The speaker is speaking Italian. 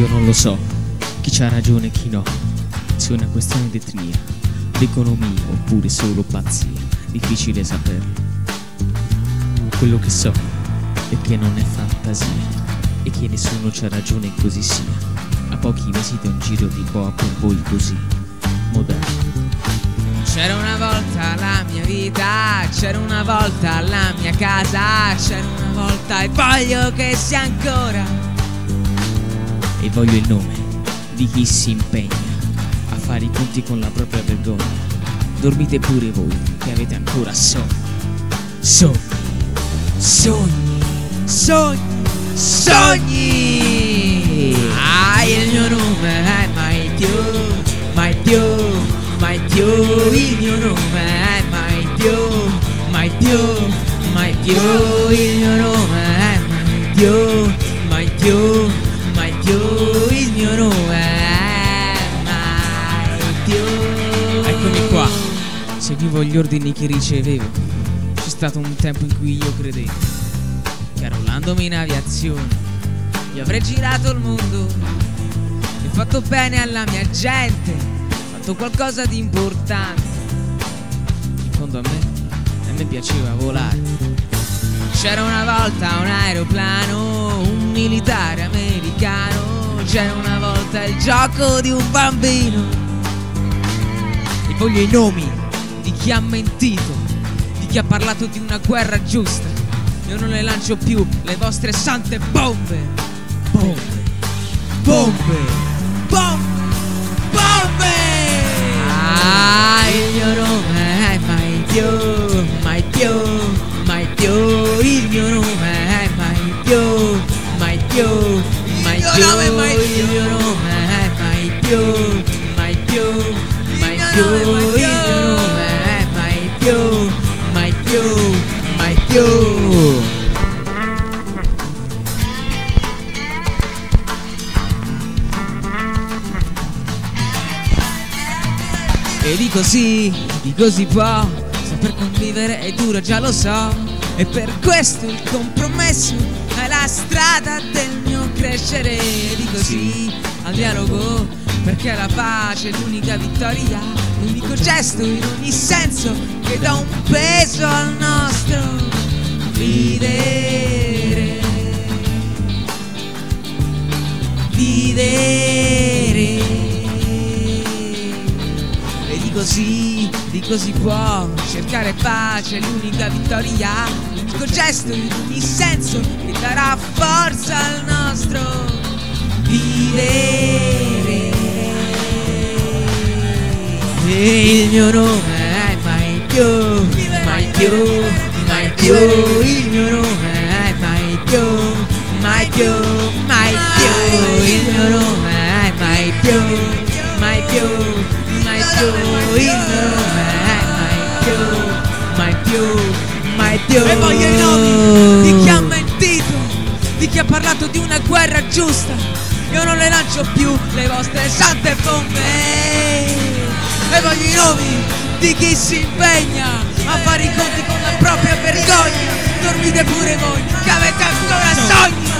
Io non lo so chi c'ha ragione e chi no. Se è una questione di etnia, d'economia oppure solo pazzia. Difficile saperlo. Quello che so è che non è fantasia e che nessuno c'ha ragione e così sia. A pochi mesi da un giro di boa per voi così moderno. C'era una volta la mia vita, c'era una volta la mia casa, c'era una volta e voglio che sia ancora. E voglio il nome di chi si impegna a fare i conti con la propria vergogna. Dormite pure voi che avete ancora sogni. Sogni, sogni, sogni, sogni. Ah, il mio nome è mai più, mai più, mai più. Il mio nome è mai più, mai più, mai più. Seguivo gli ordini che ricevevo. C'è stato un tempo in cui io credevo che arruolandomi in aviazione Io avrei girato il mondo e fatto bene alla mia gente, fatto qualcosa di importante. in fondo a me, a me piaceva volare. C'era una volta un aeroplano, un militare americano, c'era una volta il gioco di un bambino. E voglio i nomi di chi ha mentito, di chi ha parlato di una guerra giusta. Io non le lancio più le vostre sante bombe. Bombe, bombe, bombe, bombe! Ah, il mio nome è mai più, mai più, mai più. Il mio nome è mai più, mai più, mai più. Il mio nome è più. E di così, di così può Saper convivere è duro, già lo so E per questo il compromesso è la strada del mio crescere E di così al dialogo Perché la pace è l'unica vittoria L'unico gesto in ogni senso Che dà un peso al nostro vivere. Vivere. E di così, di così può cercare pace, l'unica vittoria, l'unico gesto in ogni senso che darà forza al nostro vivere. E il mio nome è mai più, mai più, mai più, il mio nome è mai più, mai più, mai più, il mio nome è mai più, mai più, mai più, il mio nome è mai più, mai più, mai più. E voglio i nomi di chi ha mentito, di chi ha parlato di una guerra giusta. Io non le lancio più le vostre sante bombe. E voglio i nomi di chi si impegna a fare i conti con